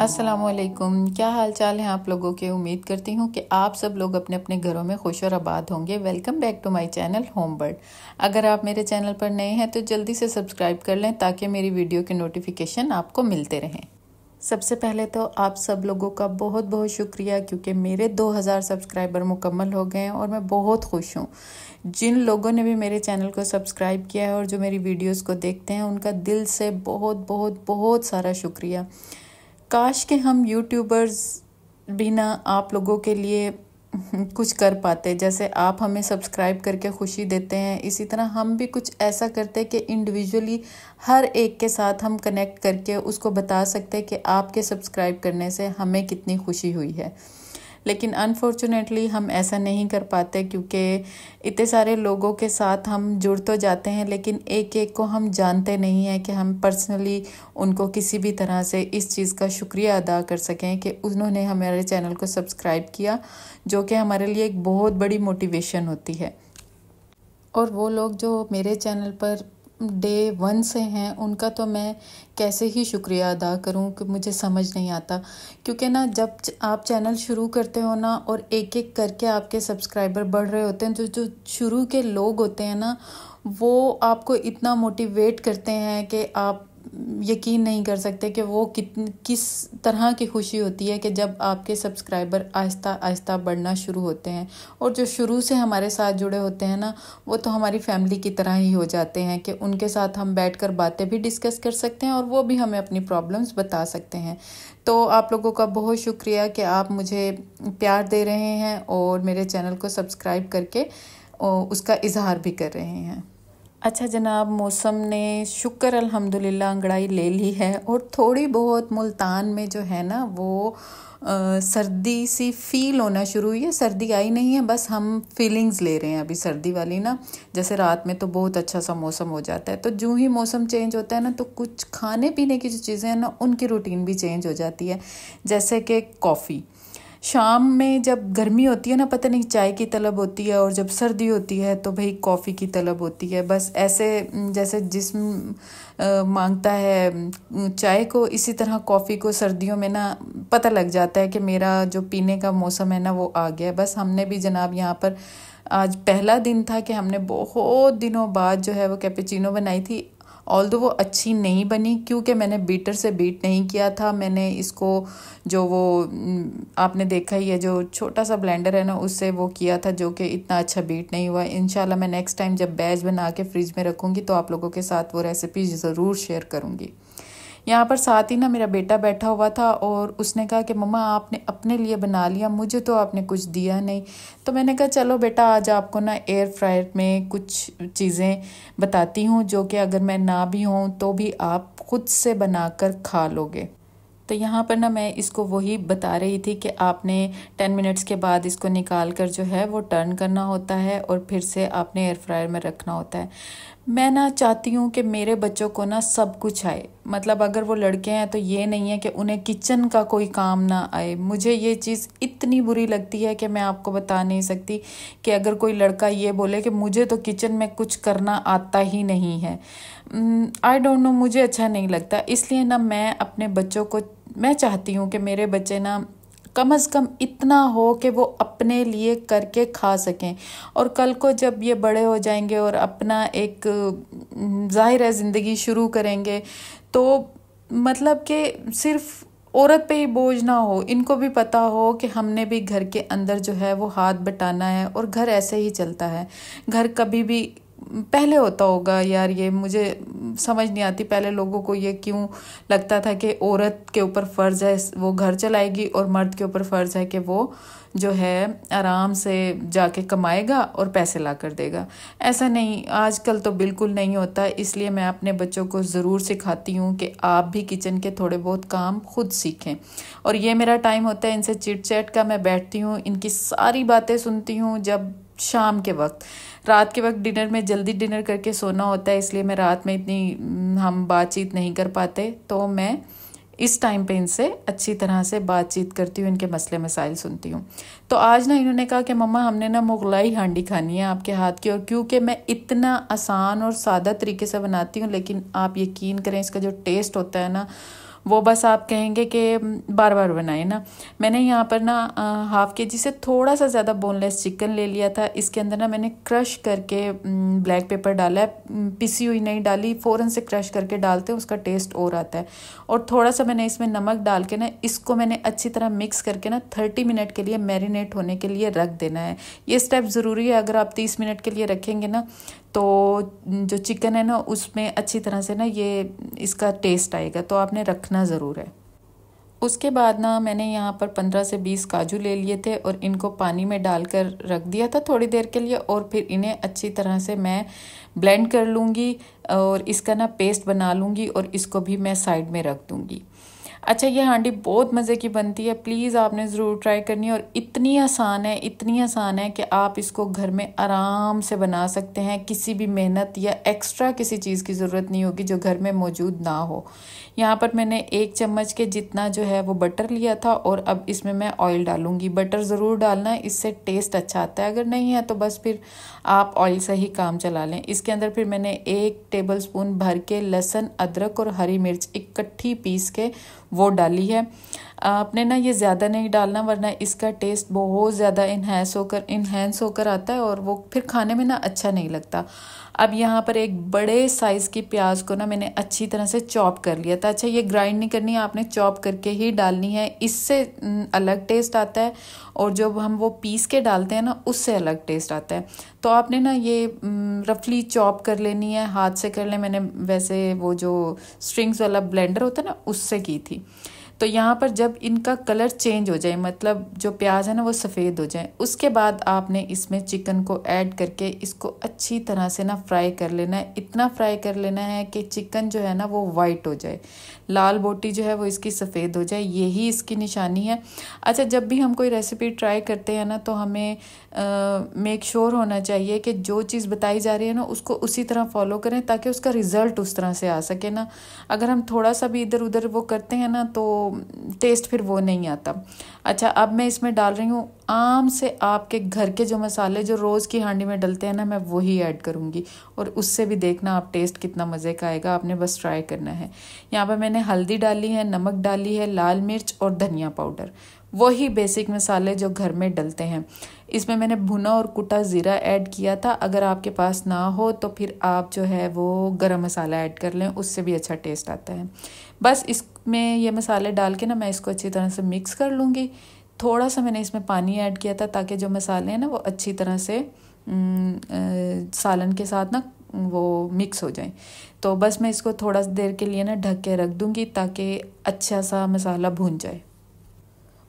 असलकुम क्या हाल चाल है आप लोगों के? उम्मीद करती हूँ कि आप सब लोग अपने अपने घरों में खुश और आबाद होंगे। Welcome back to my channel home bird अगर आप मेरे चैनल पर नए हैं तो जल्दी से सब्सक्राइब कर लें ताकि मेरी वीडियो के नोटिफिकेशन आपको मिलते रहें। सबसे पहले तो आप सब लोगों का बहुत बहुत शुक्रिया, क्योंकि मेरे 2000 सब्सक्राइबर मुकम्मल हो गए हैं और मैं बहुत खुश हूँ। जिन लोगों ने भी मेरे चैनल को सब्सक्राइब किया है और जो मेरी वीडियोस को देखते हैं, उनका दिल से बहुत बहुत बहुत सारा शुक्रिया। काश के हम यूट्यूबर्स भी ना आप लोगों के लिए कुछ कर पाते। जैसे आप हमें सब्सक्राइब करके खुशी देते हैं, इसी तरह हम भी कुछ ऐसा करते कि इंडिविजुअली हर एक के साथ हम कनेक्ट करके उसको बता सकते कि आपके सब्सक्राइब करने से हमें कितनी खुशी हुई है। लेकिन अनफॉर्चुनेटली हम ऐसा नहीं कर पाते क्योंकि इतने सारे लोगों के साथ हम जुड़ तो जाते हैं, लेकिन एक एक को हम जानते नहीं हैं कि हम पर्सनली उनको किसी भी तरह से इस चीज़ का शुक्रिया अदा कर सकें कि उन्होंने हमारे चैनल को सब्सक्राइब किया, जो कि हमारे लिए एक बहुत बड़ी मोटिवेशन होती है। और वो लोग जो मेरे चैनल पर डे वन से हैं, उनका तो मैं कैसे ही शुक्रिया अदा करूँ कि मुझे समझ नहीं आता। क्योंकि ना, जब आप चैनल शुरू करते हो ना, और एक एक करके आपके सब्सक्राइबर बढ़ रहे होते हैं तो जो शुरू के लोग होते हैं ना, वो आपको इतना मोटिवेट करते हैं कि आप यकीन नहीं कर सकते कि वो कित, किस तरह की खुशी होती है कि जब आपके सब्सक्राइबर आहिस्ता आहिस्ता बढ़ना शुरू होते हैं। और जो शुरू से हमारे साथ जुड़े होते हैं ना, वो तो हमारी फैमिली की तरह ही हो जाते हैं कि उनके साथ हम बैठकर बातें भी डिस्कस कर सकते हैं और वो भी हमें अपनी प्रॉब्लम्स बता सकते हैं। तो आप लोगों का बहुत शुक्रिया कि आप मुझे प्यार दे रहे हैं और मेरे चैनल को सब्सक्राइब करके उसका इजहार भी कर रहे हैं। अच्छा जनाब मौसम ने शुक्र अल्हम्दुलिल्लाह अंगड़ाई ले ली है और थोड़ी बहुत मुल्तान में जो है ना वो आ, सर्दी सी फील होना शुरू हुई है। सर्दी आई नहीं है बस हम फीलिंग्स ले रहे हैं अभी सर्दी वाली ना। जैसे रात में तो बहुत अच्छा सा मौसम हो जाता है तो जो ही मौसम चेंज होता है ना तो कुछ खाने पीने की जो चीज़ें हैं ना उनकी रूटीन भी चेंज हो जाती है। जैसे कि कॉफ़ी शाम में जब गर्मी होती है ना, पता नहीं, चाय की तलब होती है और जब सर्दी होती है तो भाई कॉफ़ी की तलब होती है। बस ऐसे, जैसे जिसम माँगता है, चाय को, इसी तरह कॉफ़ी को सर्दियों में ना, पता लग जाता है कि मेरा जो पीने का मौसम है ना, वो आ गया बस हमने भी जनाब यहाँ पर, आज पहला दिन था कि हमने बहुत दिनों बाद जो है वो कैपेचिनो बनाई थी। ऑल वो अच्छी नहीं बनी, क्योंकि मैंने बीटर से बीट नहीं किया था, मैंने इसको जो वो आपने देखा ही है, जो छोटा सा ब्लेंडर है ना, उससे वो किया था जो कि इतना अच्छा बीट नहीं हुआ। इन मैं नेक्स्ट टाइम जब बैच बना के फ्रिज में रखूँगी तो आप लोगों के साथ वो रेसिपी ज़रूर शेयर करूँगी। यहाँ पर साथ ही ना मेरा बेटा बैठा हुआ था और उसने कहा कि मम्मा, आपने अपने लिए बना लिया, मुझे तो आपने कुछ दिया नहीं। तो मैंने कहा, चलो बेटा, आज आपको ना एयर फ्रायर में कुछ चीज़ें बताती हूँ जो कि अगर मैं ना भी हूँ तो भी आप खुद से बनाकर खा लोगे। तो यहाँ पर ना मैं इसको वही बता रही थी कि आपने टेन मिनट्स के बाद इसको निकाल कर जो है वो टर्न करना होता है और फिर से आपने एयर फ्रायर में रखना होता है। मैं ना चाहती हूँ कि मेरे बच्चों को ना सब कुछ आए। मतलब अगर वो लड़के हैं तो ये नहीं है कि उन्हें किचन का कोई काम ना आए। मुझे ये चीज़ इतनी बुरी लगती है कि मैं आपको बता नहीं सकती कि अगर कोई लड़का ये बोले कि मुझे तो किचन में कुछ करना आता ही नहीं है। आई डोंट नो मुझे अच्छा नहीं लगता। इसलिए ना मैं अपने बच्चों को, मैं चाहती हूँ कि मेरे बच्चे ना कम अज़ कम इतना हो कि वो अपने लिए करके खा सकें। और कल को जब ये बड़े हो जाएँगे और अपना एक ज़ाहिर है ज़िंदगी शुरू करेंगे तो मतलब कि सिर्फ़ औरत पे ही बोझ ना हो। इनको भी पता हो कि हमने भी घर के अंदर जो है वो हाथ बटाना है और घर ऐसे ही चलता है। घर कभी भी पहले होता होगा यार, ये मुझे समझ नहीं आती पहले लोगों को ये क्यों लगता था कि औरत के ऊपर फ़र्ज़ है, वो घर चलाएगी और मर्द के ऊपर फ़र्ज़ है कि वो जो है आराम से जाके कमाएगा और पैसे ला कर देगा। ऐसा नहीं, आजकल तो बिल्कुल नहीं होता, इसलिए मैं अपने बच्चों को ज़रूर सिखाती हूँ कि आप भी किचन के थोड़े बहुत काम खुद सीखें। और ये मेरा टाइम होता है, इनसे चिट चैट का मैं बैठती हूँ, इनकी सारी बातें सुनती हूँ, जब शाम के वक्त। रात के वक्त डिनर में जल्दी डिनर करके सोना होता है, इसलिए मैं रात में इतनी हम बातचीत नहीं कर पाते। तो मैं इस टाइम पे इनसे अच्छी तरह से बातचीत करती हूँ, इनके मसले मसाइल सुनती हूँ। तो आज ना इन्होंने कहा कि मम्मा, हमने ना मुगलाई हांडी खानी है आपके हाथ की, और क्योंकि मैं इतना आसान और सादा तरीके से बनाती हूँ, लेकिन आप यकीन करें, इसका जो टेस्ट होता है ना वो बस आप कहेंगे कि बार बार बनाए ना। मैंने यहाँ पर ना हाफ़ के जी से थोड़ा सा ज़्यादा बोनलेस चिकन ले लिया था। इसके अंदर ना मैंने क्रश करके ब्लैक पेपर डाला है। पिसी हुई नहीं डाली, फ़ौरन से क्रश करके डालते हैं, उसका टेस्ट और आता है। और थोड़ा सा मैंने इसमें नमक डाल के ना, इसको मैंने अच्छी तरह मिक्स करके ना थर्टी मिनट के लिए मैरिनेट होने के लिए रख देना है। ये स्टेप ज़रूरी है, अगर आप तीस मिनट के लिए रखेंगे ना तो जो चिकन है ना, उसमें अच्छी तरह से ना ये इसका टेस्ट आएगा तो आपने रखना ज़रूर है। उसके बाद ना मैंने यहाँ पर पंद्रह से बीस काजू ले लिए थे और इनको पानी में डालकर रख दिया था थोड़ी देर के लिए और फिर इन्हें अच्छी तरह से मैं ब्लेंड कर लूँगी और इसका ना पेस्ट बना लूँगी और इसको भी मैं साइड में रख दूँगी। अच्छा ये हांडी बहुत मज़े की बनती है। प्लीज़ आपने ज़रूर ट्राई करनी है और इतनी आसान है, इतनी आसान है कि आप इसको घर में आराम से बना सकते हैं। किसी भी मेहनत या एक्स्ट्रा किसी चीज़ की ज़रूरत नहीं होगी जो घर में मौजूद ना हो। यहाँ पर मैंने एक चम्मच के जितना जो है वो बटर लिया था और अब इसमें मैं ऑयल डालूँगी। बटर ज़रूर डालना, इससे टेस्ट अच्छा आता है। अगर नहीं है तो बस फिर आप ऑयल से ही काम चला लें। इसके अंदर फिर मैंने एक टेबल स्पून भर के लहसन, अदरक और हरी मिर्च इकट्ठी पीस के वो डाली है। आपने ना ये ज़्यादा नहीं डालना, वरना इसका टेस्ट बहुत ज़्यादा इन्हेंस होकर इन्हेंस होकर आता है और वो फिर खाने में ना अच्छा नहीं लगता। अब यहाँ पर एक बड़े साइज़ की प्याज को ना मैंने अच्छी तरह से चॉप कर लिया था। अच्छा ये ग्राइंड नहीं करनी है आपने चॉप करके ही डालनी है। इससे अलग टेस्ट आता है और जब हम वो पीस के डालते हैं ना, उससे अलग टेस्ट आता है। तो आपने ना ये रफली चॉप कर लेनी है, हाथ से कर ले। मैंने वैसे वो जो स्ट्रिंग्स वाला ब्लेंडर होता है ना, उससे की थी। तो यहाँ पर जब इनका कलर चेंज हो जाए मतलब जो प्याज है ना वो सफ़ेद हो जाए, उसके बाद आपने इसमें चिकन को ऐड करके इसको अच्छी तरह से ना फ्राई कर लेना है। इतना फ्राई कर लेना है कि चिकन जो है ना वो वाइट हो जाए, लाल बोटी जो है वो इसकी सफ़ेद हो जाए, यही इसकी निशानी है। अच्छा जब भी हम कोई रेसिपी ट्राई करते हैं ना तो हमें मेक श्योर sure होना चाहिए कि जो चीज़ बताई जा रही है ना, उसको उसी तरह फॉलो करें ताकि उसका रिज़ल्ट उस तरह से आ सके ना। अगर हम थोड़ा सा भी इधर उधर वो करते हैं ना तो टेस्ट फिर वो नहीं आता। अच्छा अब मैं इसमें डाल रही हूँ, आम से आपके घर के जो मसाले जो रोज़ की हांडी में डलते हैं ना, मैं वही ऐड करूँगी। और उससे भी देखना आप टेस्ट कितना मज़े का आएगा, आपने बस ट्राई करना है। यहाँ पर मैंने हल्दी डाली है, नमक डाली है, लाल मिर्च और धनिया पाउडर। वही बेसिक मसाले जो घर में डलते हैं। इसमें मैंने भुना और कुटा ज़ीरा ऐड किया था। अगर आपके पास ना हो तो फिर आप जो है वो गरम मसाला ऐड कर लें, उससे भी अच्छा टेस्ट आता है। बस इसमें ये मसाले डाल के ना, मैं इसको अच्छी तरह से मिक्स कर लूँगी। थोड़ा सा मैंने इसमें पानी ऐड किया था, ताकि जो मसाले हैं ना, वो अच्छी तरह से सालन के साथ ना, वो मिक्स हो जाए। तो बस मैं इसको थोड़ा देर के लिए ना ढक के रख दूँगी, ताकि अच्छा सा मसाला भून जाए।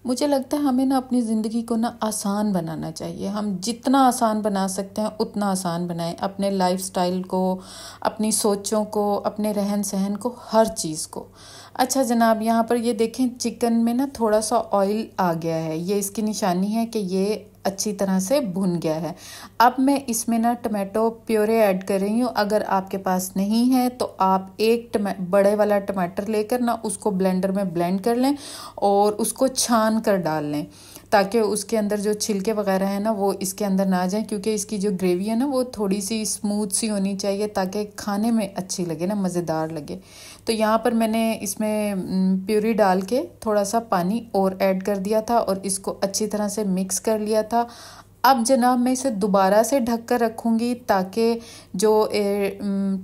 मुझे लगता है हमें ना अपनी ज़िंदगी को ना आसान बनाना चाहिए। हम जितना आसान बना सकते हैं, उतना आसान बनाएँ। अपने लाइफ को, अपनी सोचों को, अपने रहन सहन को, हर चीज़ को। अच्छा जनाब, यहाँ पर ये देखें, चिकन में ना थोड़ा सा ऑयल आ गया है। ये इसकी निशानी है कि ये अच्छी तरह से भुन गया है। अब मैं इसमें ना टमाटो प्योरे ऐड कर रही हूँ। अगर आपके पास नहीं है तो आप एक बड़े वाला टमाटर लेकर ना उसको ब्लेंडर में ब्लेंड कर लें और उसको छान कर डाल लें। ताकि उसके अंदर जो छिलके वगैरह हैं ना, वो इसके अंदर ना जाए, क्योंकि इसकी जो ग्रेवी है ना, वो थोड़ी सी स्मूथ सी होनी चाहिए ताकि खाने में अच्छी लगे ना, मज़ेदार लगे। तो यहाँ पर मैंने इसमें प्यूरी डाल के थोड़ा सा पानी और ऐड कर दिया था और इसको अच्छी तरह से मिक्स कर लिया था। अब जनाब मैं इसे दोबारा से ढक कर रखूँगी ताकि जो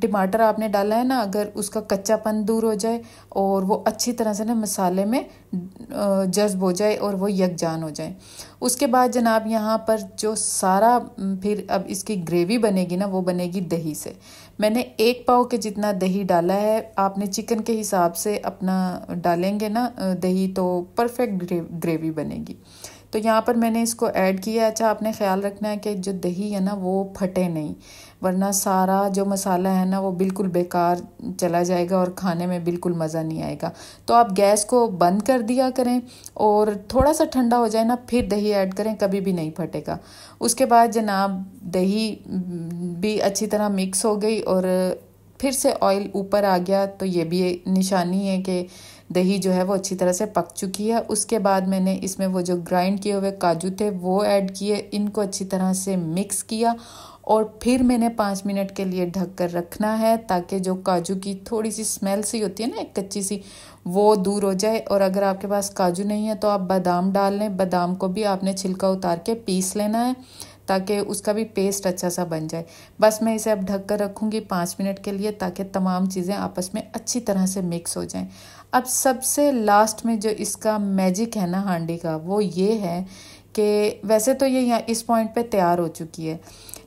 टमाटर आपने डाला है ना, अगर उसका कच्चापन दूर हो जाए और वो अच्छी तरह से ना मसाले में जज्ब हो जाए और वो यकजान हो जाए। उसके बाद जनाब यहाँ पर जो सारा फिर अब इसकी ग्रेवी बनेगी ना, वो बनेगी दही से। मैंने एक पाव के जितना दही डाला है, आपने चिकन के हिसाब से अपना डालेंगे ना दही तो परफेक्ट ग्रेवी बनेगी। तो यहाँ पर मैंने इसको ऐड किया अच्छा आपने ख्याल रखना है कि जो दही है ना, वो फटे नहीं, वरना सारा जो मसाला है ना, वो बिल्कुल बेकार चला जाएगा और खाने में बिल्कुल मज़ा नहीं आएगा। तो आप गैस को बंद कर दिया करें और थोड़ा सा ठंडा हो जाए ना, फिर दही ऐड करें, कभी भी नहीं फटेगा। उसके बाद जनाब, दही भी अच्छी तरह मिक्स हो गई और फिर से ऑयल ऊपर आ गया तो ये भी निशानी है कि दही जो है वो अच्छी तरह से पक चुकी है। उसके बाद मैंने इसमें वो जो ग्राइंड किए हुए काजू थे, वो ऐड किए, इनको अच्छी तरह से मिक्स किया और फिर मैंने पाँच मिनट के लिए ढक कर रखना है ताकि जो काजू की थोड़ी सी स्मेल सी होती है ना, एक कच्ची सी, वो दूर हो जाए। और अगर आपके पास काजू नहीं है तो आप बादाम डाल लें। बादाम को भी आपने छिलका उतार के पीस लेना है। ताकि उसका भी पेस्ट अच्छा सा बन जाए। बस मैं इसे अब ढक कर रखूँगी पाँच मिनट के लिए ताकि तमाम चीज़ें आपस में अच्छी तरह से मिक्स हो जाएँ। अब सबसे लास्ट में जो इसका मैजिक है ना हांडी का, वो ये है कि वैसे तो ये यहाँ इस पॉइंट पे तैयार हो चुकी है,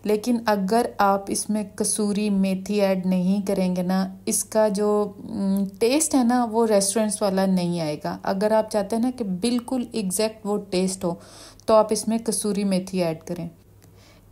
लेकिन अगर आप इसमें कसूरी मेथी ऐड नहीं करेंगे ना, इसका जो टेस्ट है ना, वो रेस्टोरेंट्स वाला नहीं आएगा। अगर आप चाहते हैं ना कि बिल्कुल एग्जैक्ट वो टेस्ट हो तो आप इसमें कसूरी मेथी ऐड करें।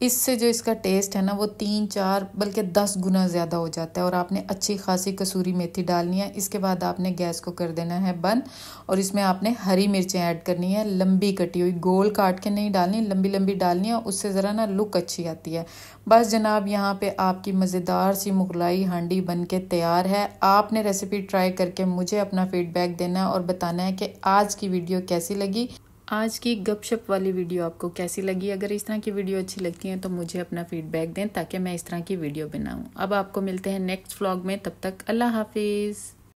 इससे जो इसका टेस्ट है ना, वो तीन, चार, बल्कि दस गुना ज़्यादा हो जाता है और आपने अच्छी खासी कसूरी मेथी डालनी है। इसके बाद आपने गैस को कर देना है बंद और इसमें आपने हरी मिर्चें ऐड करनी है, लंबी कटी हुई गोल काट के नहीं डालनी लंबी लंबी डालनी है, उससे ज़रा ना लुक अच्छी आती है। बस जनाब, यहाँ पे आपकी मज़ेदार सी मुगलाई हांडी बन के तैयार है। आपने रेसिपी ट्राई करके मुझे अपना फीडबैक देना है और बताना है कि आज की वीडियो कैसी लगी। आज की गपशप वाली वीडियो आपको कैसी लगी? अगर इस तरह की वीडियो अच्छी लगती है तो मुझे अपना फीडबैक दें ताकि मैं इस तरह की वीडियो बनाऊँ। अब आपको मिलते हैं नेक्स्ट व्लॉग में। तब तक अल्लाह हाफिज़।